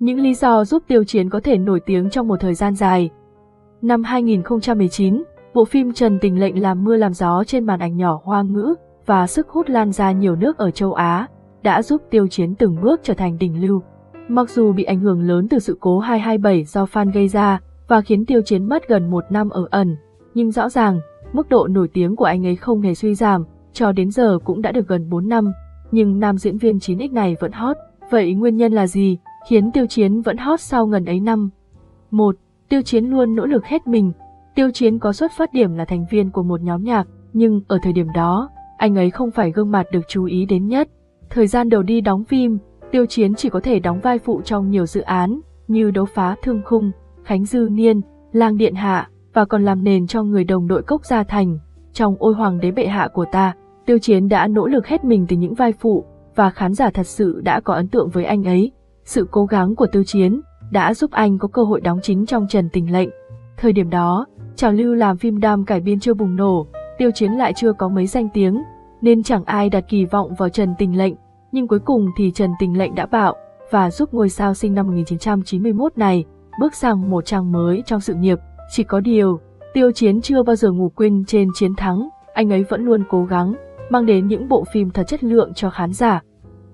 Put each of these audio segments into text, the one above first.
Những lý do giúp Tiêu Chiến có thể nổi tiếng trong một thời gian dài. Năm 2019, bộ phim Trần Tình Lệnh làm mưa làm gió trên màn ảnh nhỏ hoa ngữ và sức hút lan ra nhiều nước ở châu Á, đã giúp Tiêu Chiến từng bước trở thành đỉnh lưu. Mặc dù bị ảnh hưởng lớn từ sự cố 227 do fan gây ra và khiến Tiêu Chiến mất gần một năm ở ẩn, nhưng rõ ràng, mức độ nổi tiếng của anh ấy không hề suy giảm, cho đến giờ cũng đã được gần 4 năm, nhưng nam diễn viên 9X này vẫn hot. Vậy nguyên nhân là gì, khiến Tiêu Chiến vẫn hot sau gần ấy năm? 1. Tiêu Chiến luôn nỗ lực hết mình. Tiêu Chiến có xuất phát điểm là thành viên của một nhóm nhạc, nhưng ở thời điểm đó, anh ấy không phải gương mặt được chú ý đến nhất. Thời gian đầu đi đóng phim, Tiêu Chiến chỉ có thể đóng vai phụ trong nhiều dự án như Đấu phá Thương Khung, Khánh Dư Niên, Lang Điện Hạ và còn làm nền cho người đồng đội Cốc Gia Thành. Trong Ôi Hoàng đế bệ hạ của ta, Tiêu Chiến đã nỗ lực hết mình từ những vai phụ và khán giả thật sự đã có ấn tượng với anh ấy. Sự cố gắng của Tiêu Chiến đã giúp anh có cơ hội đóng chính trong Trần Tình Lệnh. Thời điểm đó, trào lưu làm phim đam cải biên chưa bùng nổ, Tiêu Chiến lại chưa có mấy danh tiếng, nên chẳng ai đặt kỳ vọng vào Trần Tình Lệnh, nhưng cuối cùng thì Trần Tình Lệnh đã bạo và giúp ngôi sao sinh năm 1991 này bước sang một trang mới trong sự nghiệp. Chỉ có điều, Tiêu Chiến chưa bao giờ ngủ quên trên chiến thắng, anh ấy vẫn luôn cố gắng, mang đến những bộ phim thật chất lượng cho khán giả.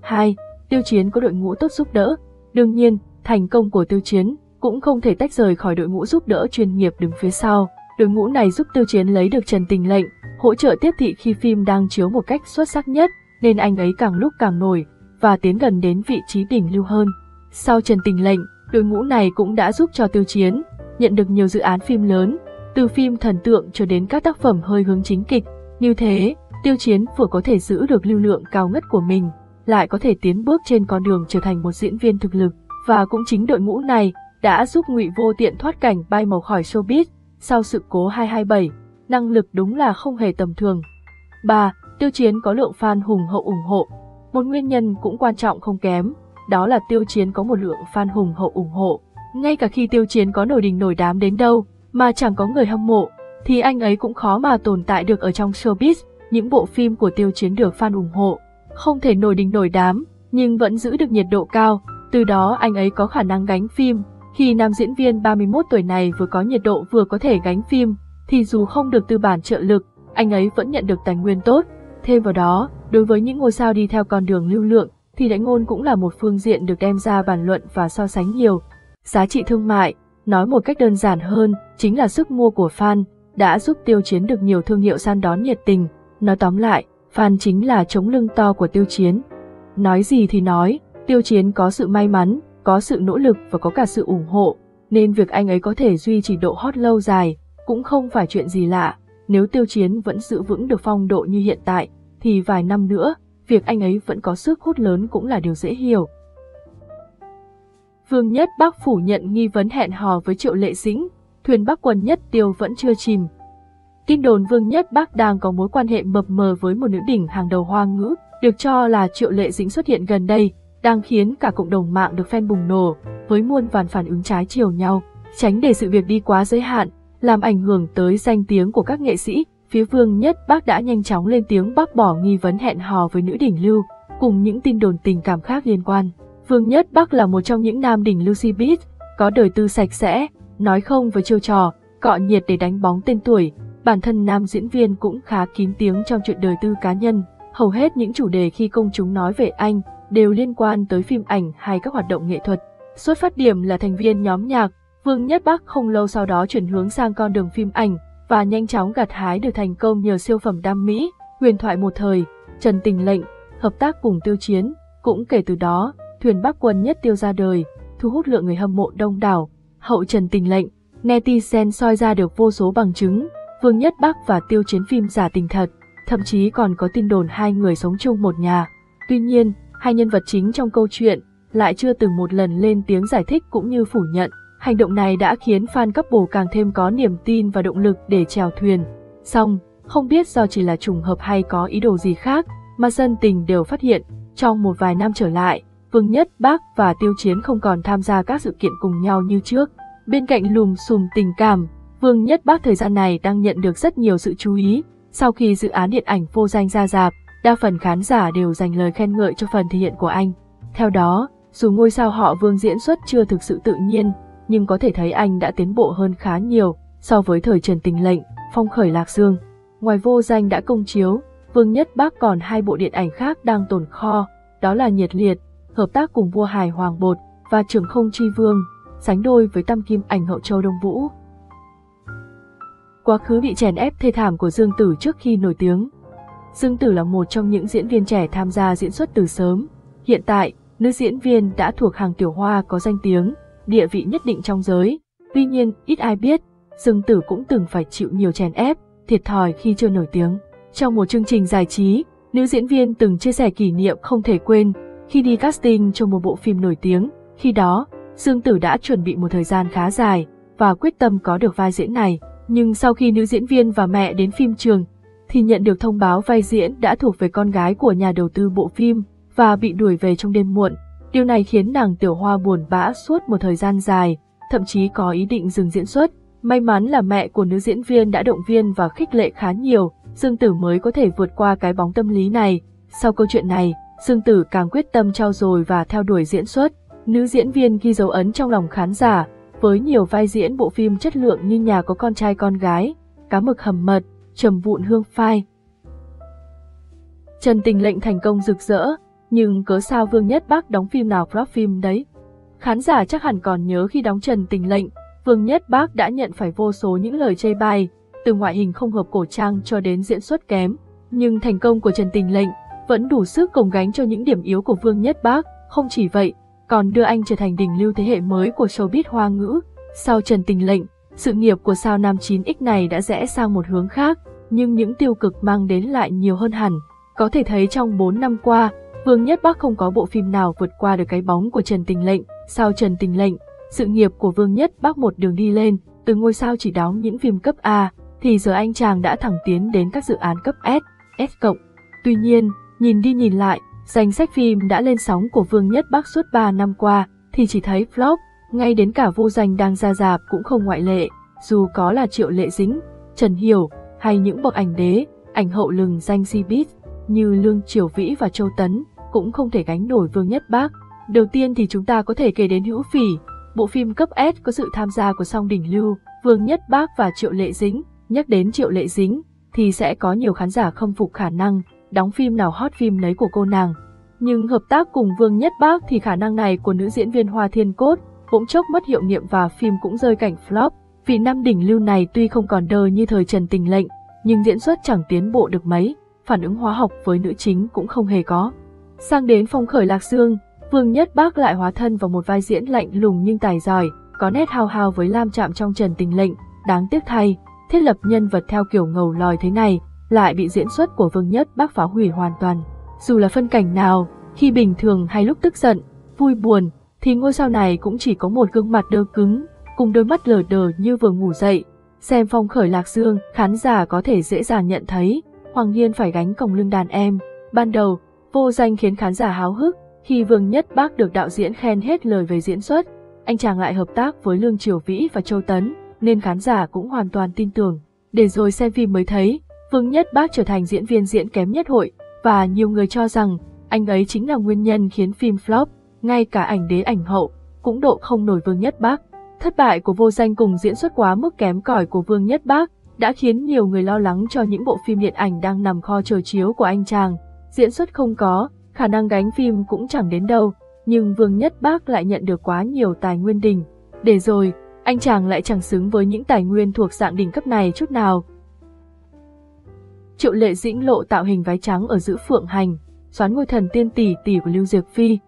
2. Tiêu Chiến có đội ngũ tốt giúp đỡ. Đương nhiên, thành công của Tiêu Chiến cũng không thể tách rời khỏi đội ngũ giúp đỡ chuyên nghiệp đứng phía sau. Đội ngũ này giúp Tiêu Chiến lấy được Trần Tình Lệnh, hỗ trợ tiếp thị khi phim đang chiếu một cách xuất sắc nhất, nên anh ấy càng lúc càng nổi và tiến gần đến vị trí đỉnh lưu hơn. Sau Trần Tình Lệnh, đội ngũ này cũng đã giúp cho Tiêu Chiến nhận được nhiều dự án phim lớn, từ phim thần tượng cho đến các tác phẩm hơi hướng chính kịch. Như thế, Tiêu Chiến vừa có thể giữ được lưu lượng cao ngất của mình, lại có thể tiến bước trên con đường trở thành một diễn viên thực lực, và cũng chính đội ngũ này đã giúp Ngụy Vô Tiện thoát cảnh bay màu khỏi showbiz sau sự cố 227, năng lực đúng là không hề tầm thường. 3. Tiêu Chiến có lượng fan hùng hậu ủng hộ. Một nguyên nhân cũng quan trọng không kém, đó là Tiêu Chiến có một lượng fan hùng hậu ủng hộ. Ngay cả khi Tiêu Chiến có nổi đình nổi đám đến đâu, mà chẳng có người hâm mộ, thì anh ấy cũng khó mà tồn tại được ở trong showbiz. Những bộ phim của Tiêu Chiến được fan ủng hộ, không thể nổi đình nổi đám, nhưng vẫn giữ được nhiệt độ cao, từ đó anh ấy có khả năng gánh phim. Khi nam diễn viên 31 tuổi này vừa có nhiệt độ vừa có thể gánh phim, thì dù không được tư bản trợ lực, anh ấy vẫn nhận được tài nguyên tốt. Thêm vào đó, đối với những ngôi sao đi theo con đường lưu lượng, thì đại ngôn cũng là một phương diện được đem ra bàn luận và so sánh nhiều. Giá trị thương mại, nói một cách đơn giản hơn, chính là sức mua của fan, đã giúp tiêu chiến được nhiều thương hiệu săn đón nhiệt tình. Nói tóm lại, Phan chính là chống lưng to của tiêu chiến. Nói gì thì nói, tiêu chiến có sự may mắn, có sự nỗ lực và có cả sự ủng hộ, nên việc anh ấy có thể duy trì độ hot lâu dài cũng không phải chuyện gì lạ. Nếu tiêu chiến vẫn giữ vững được phong độ như hiện tại, thì vài năm nữa, việc anh ấy vẫn có sức hút lớn cũng là điều dễ hiểu. Vương Nhất Bắc phủ nhận nghi vấn hẹn hò với Triệu Lệ Dĩnh, thuyền Bắc Quần Nhất Tiêu vẫn chưa chìm. Tin đồn Vương Nhất Bắc đang có mối quan hệ mập mờ với một nữ đỉnh hàng đầu hoa ngữ, được cho là Triệu Lệ Dĩnh xuất hiện gần đây, đang khiến cả cộng đồng mạng được fan bùng nổ, với muôn vàn phản ứng trái chiều nhau, tránh để sự việc đi quá giới hạn, làm ảnh hưởng tới danh tiếng của các nghệ sĩ. Phía Vương Nhất Bắc đã nhanh chóng lên tiếng bác bỏ nghi vấn hẹn hò với nữ đỉnh lưu, cùng những tin đồn tình cảm khác liên quan. Vương Nhất Bắc là một trong những nam đỉnh Lucy Beat, có đời tư sạch sẽ, nói không với chiêu trò, cọ nhiệt để đánh bóng tên tuổi. Bản thân nam diễn viên cũng khá kín tiếng trong chuyện đời tư cá nhân. Hầu hết những chủ đề khi công chúng nói về anh đều liên quan tới phim ảnh hay các hoạt động nghệ thuật. Xuất phát điểm là thành viên nhóm nhạc, Vương Nhất Bắc không lâu sau đó chuyển hướng sang con đường phim ảnh và nhanh chóng gặt hái được thành công nhờ siêu phẩm đam mỹ, huyền thoại một thời, Trần Tình Lệnh, hợp tác cùng Tiêu Chiến. Cũng kể từ đó, thuyền Bắc quân nhất tiêu ra đời, thu hút lượng người hâm mộ đông đảo. Hậu Trần Tình Lệnh, netizen soi ra được vô số bằng chứng, Vương Nhất Bắc và Tiêu Chiến phim giả tình thật, thậm chí còn có tin đồn hai người sống chung một nhà. Tuy nhiên, hai nhân vật chính trong câu chuyện lại chưa từng một lần lên tiếng giải thích cũng như phủ nhận. Hành động này đã khiến fan cấp bồ càng thêm có niềm tin và động lực để chèo thuyền. Xong, không biết do chỉ là trùng hợp hay có ý đồ gì khác, mà dân tình đều phát hiện, trong một vài năm trở lại, Vương Nhất Bác và Tiêu Chiến không còn tham gia các sự kiện cùng nhau như trước. Bên cạnh lùm xùm tình cảm, Vương Nhất Bác thời gian này đang nhận được rất nhiều sự chú ý. Sau khi dự án điện ảnh vô danh ra dạp, đa phần khán giả đều dành lời khen ngợi cho phần thể hiện của anh. Theo đó, Dù ngôi sao họ Vương diễn xuất chưa thực sự tự nhiên, nhưng có thể thấy anh đã tiến bộ hơn khá nhiều so với thời Trần Tình Lệnh, Phong Khởi Lạc Dương. Ngoài vô danh đã công chiếu, Vương Nhất Bác còn hai bộ điện ảnh khác đang tồn kho, đó là Nhiệt Liệt, hợp tác cùng vua Hải Hoàng Bột và Trường Không Chi Vương, sánh đôi với Tam Kim ảnh hậu Châu Đông Vũ. Quá khứ bị chèn ép thê thảm của Dương Tử trước khi nổi tiếng. Dương Tử là một trong những diễn viên trẻ tham gia diễn xuất từ sớm. Hiện tại, nữ diễn viên đã thuộc hàng tiểu hoa có danh tiếng, địa vị nhất định trong giới. Tuy nhiên, ít ai biết, Dương Tử cũng từng phải chịu nhiều chèn ép, thiệt thòi khi chưa nổi tiếng. Trong một chương trình giải trí, nữ diễn viên từng chia sẻ kỷ niệm không thể quên khi đi casting cho một bộ phim nổi tiếng. Khi đó, Dương Tử đã chuẩn bị một thời gian khá dài và quyết tâm có được vai diễn này. Nhưng sau khi nữ diễn viên và mẹ đến phim trường, thì nhận được thông báo vai diễn đã thuộc về con gái của nhà đầu tư bộ phim và bị đuổi về trong đêm muộn. Điều này khiến nàng Tiểu Hoa buồn bã suốt một thời gian dài, thậm chí có ý định dừng diễn xuất. May mắn là mẹ của nữ diễn viên đã động viên và khích lệ khá nhiều, Dương Tử mới có thể vượt qua cái bóng tâm lý này. Sau câu chuyện này, Dương Tử càng quyết tâm trao dồi và theo đuổi diễn xuất. Nữ diễn viên ghi dấu ấn trong lòng khán giả, với nhiều vai diễn bộ phim chất lượng như Nhà có con trai con gái, Cá mực hầm mật, Trầm vụn hương phai. Trần Tình Lệnh thành công rực rỡ, nhưng cớ sao Vương Nhất Bác đóng phim nào flop phim đấy? Khán giả chắc hẳn còn nhớ khi đóng Trần Tình Lệnh, Vương Nhất Bác đã nhận phải vô số những lời chê bai, từ ngoại hình không hợp cổ trang cho đến diễn xuất kém. Nhưng thành công của Trần Tình Lệnh vẫn đủ sức cồng gánh cho những điểm yếu của Vương Nhất Bác, không chỉ vậy, còn đưa anh trở thành đỉnh lưu thế hệ mới của showbiz hoa ngữ. Sau Trần Tình Lệnh, sự nghiệp của sao nam 9X này đã rẽ sang một hướng khác, nhưng những tiêu cực mang đến lại nhiều hơn hẳn. Có thể thấy trong 4 năm qua, Vương Nhất Bắc không có bộ phim nào vượt qua được cái bóng của Trần Tình Lệnh. Sau Trần Tình Lệnh, sự nghiệp của Vương Nhất Bắc một đường đi lên, từ ngôi sao chỉ đóng những phim cấp A, thì giờ anh chàng đã thẳng tiến đến các dự án cấp S, S cộng. Tuy nhiên, nhìn đi nhìn lại, danh sách phim đã lên sóng của Vương Nhất Bắc suốt 3 năm qua, thì chỉ thấy flop, ngay đến cả vô danh đang ra dạp cũng không ngoại lệ, dù có là Triệu Lệ Dính, Trần Hiểu, hay những bậc ảnh đế, ảnh hậu lừng danh Cbiz như Lương Triều Vĩ và Châu Tấn, cũng không thể gánh nổi Vương Nhất Bác. Đầu tiên thì chúng ta có thể kể đến Hữu Phỉ, bộ phim cấp S có sự tham gia của Song Đỉnh Lưu, Vương Nhất Bác và Triệu Lệ Dính. Nhắc đến Triệu Lệ Dính thì sẽ có nhiều khán giả không phục khả năng đóng phim nào hot phim nấy của cô nàng. Nhưng hợp tác cùng Vương Nhất Bác thì khả năng này của nữ diễn viên Hoa Thiên Cốt bỗng chốc mất hiệu nghiệm và phim cũng rơi cảnh flop. vì năm đỉnh lưu này tuy không còn đời như thời Trần Tình Lệnh, nhưng diễn xuất chẳng tiến bộ được mấy, phản ứng hóa học với nữ chính cũng không hề có. Sang đến phong khởi lạc dương, Vương Nhất Bác lại hóa thân vào một vai diễn lạnh lùng nhưng tài giỏi, có nét hao hao với Lam Chạm trong Trần Tình Lệnh, đáng tiếc thay, thiết lập nhân vật theo kiểu ngầu lòi thế này, lại bị diễn xuất của Vương Nhất Bác phá hủy hoàn toàn. Dù là phân cảnh nào, khi bình thường hay lúc tức giận, vui buồn, thì ngôi sao này cũng chỉ có một gương mặt đơ cứng, cùng đôi mắt lờ đờ như vừa ngủ dậy. Xem phong khởi lạc dương, khán giả có thể dễ dàng nhận thấy, Hoàng Hiên phải gánh còng lưng đàn em. Ban đầu, vô danh khiến khán giả háo hức, khi Vương Nhất Bác được đạo diễn khen hết lời về diễn xuất, anh chàng lại hợp tác với Lương Triều Vĩ và Châu Tấn, nên khán giả cũng hoàn toàn tin tưởng. Để rồi xem phim mới thấy, Vương Nhất Bác trở thành diễn viên diễn kém nhất hội, và nhiều người cho rằng anh ấy chính là nguyên nhân khiến phim flop, ngay cả ảnh đế ảnh hậu, cũng độ không nổi Vương Nhất Bác. Thất bại của vô danh cùng diễn xuất quá mức kém cỏi của Vương Nhất Bác đã khiến nhiều người lo lắng cho những bộ phim điện ảnh đang nằm kho chờ chiếu của anh chàng. Diễn xuất không có, khả năng gánh phim cũng chẳng đến đâu, nhưng Vương Nhất Bác lại nhận được quá nhiều tài nguyên đỉnh. Để rồi, anh chàng lại chẳng xứng với những tài nguyên thuộc dạng đỉnh cấp này chút nào. Triệu lệ dĩnh lộ tạo hình váy trắng ở giữ phượng hành, xoán ngôi thần tiên tỷ tỷ của Lưu Diệc Phi.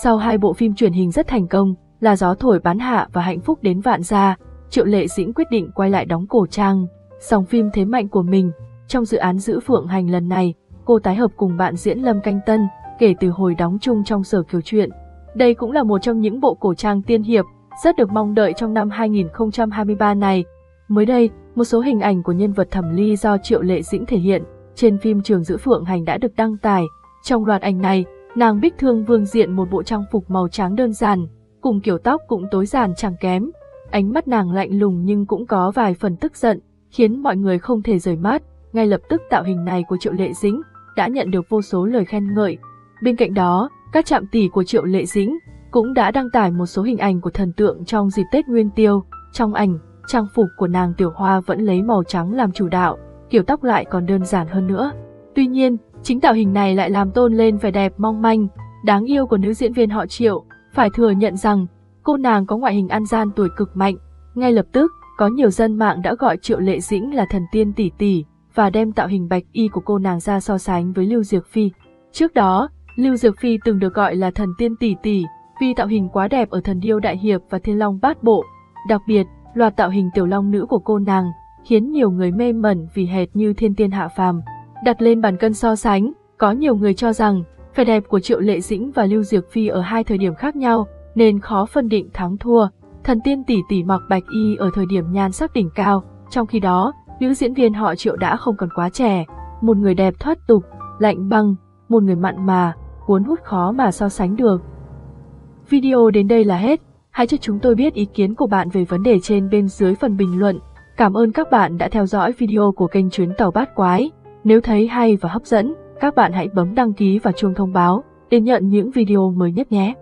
Sau hai bộ phim truyền hình rất thành công, là gió thổi bán hạ và hạnh phúc đến vạn gia, Triệu Lệ Dĩnh quyết định quay lại đóng cổ trang, song phim thế mạnh của mình. Trong dự án giữ phượng hành lần này, cô tái hợp cùng bạn diễn Lâm Canh Tân, kể từ hồi đóng chung trong sở kiều truyện. Đây cũng là một trong những bộ cổ trang tiên hiệp rất được mong đợi trong năm 2023 này. Mới đây, một số hình ảnh của nhân vật thẩm ly do Triệu Lệ Dĩnh thể hiện trên phim Trường Giữ Phượng Hành đã được đăng tải. Trong loạt ảnh này, nàng Bích Thương Vương diện một bộ trang phục màu trắng đơn giản, cùng kiểu tóc cũng tối giản chẳng kém. Ánh mắt nàng lạnh lùng nhưng cũng có vài phần tức giận, khiến mọi người không thể rời mắt. Ngay lập tức tạo hình này của Triệu Lệ Dĩnh đã nhận được vô số lời khen ngợi. Bên cạnh đó, các trạm tỷ của Triệu Lệ Dĩnh cũng đã đăng tải một số hình ảnh của thần tượng trong dịp Tết Nguyên Tiêu. Trong ảnh, trang phục của nàng Tiểu Hoa vẫn lấy màu trắng làm chủ đạo, kiểu tóc lại còn đơn giản hơn nữa. Tuy nhiên, chính tạo hình này lại làm tôn lên vẻ đẹp mong manh, đáng yêu của nữ diễn viên họ Triệu. Phải thừa nhận rằng, cô nàng có ngoại hình ăn gian tuổi cực mạnh. Ngay lập tức, có nhiều dân mạng đã gọi Triệu Lệ Dĩnh là thần tiên tỷ tỷ và đem tạo hình bạch y của cô nàng ra so sánh với Lưu Diệc Phi. Trước đó, Lưu Diệc Phi từng được gọi là thần tiên tỷ tỷ vì tạo hình quá đẹp ở thần điêu đại hiệp và thiên long bát bộ. Đặc biệt, loạt tạo hình tiểu long nữ của cô nàng khiến nhiều người mê mẩn vì hệt như thiên tiên hạ phàm. Đặt lên bàn cân so sánh, có nhiều người cho rằng vẻ đẹp của Triệu Lệ Dĩnh và Lưu Diệc Phi ở hai thời điểm khác nhau nên khó phân định thắng thua. Thần tiên tỷ tỷ mặc bạch y ở thời điểm nhan sắc đỉnh cao, trong khi đó, nữ diễn viên họ Triệu đã không còn quá trẻ, một người đẹp thoát tục, lạnh băng, một người mặn mà, cuốn hút khó mà so sánh được. Video đến đây là hết. Hãy cho chúng tôi biết ý kiến của bạn về vấn đề trên bên dưới phần bình luận. Cảm ơn các bạn đã theo dõi video của kênh Chuyến Tàu Bát Quái. Nếu thấy hay và hấp dẫn, các bạn hãy bấm đăng ký và chuông thông báo để nhận những video mới nhất nhé.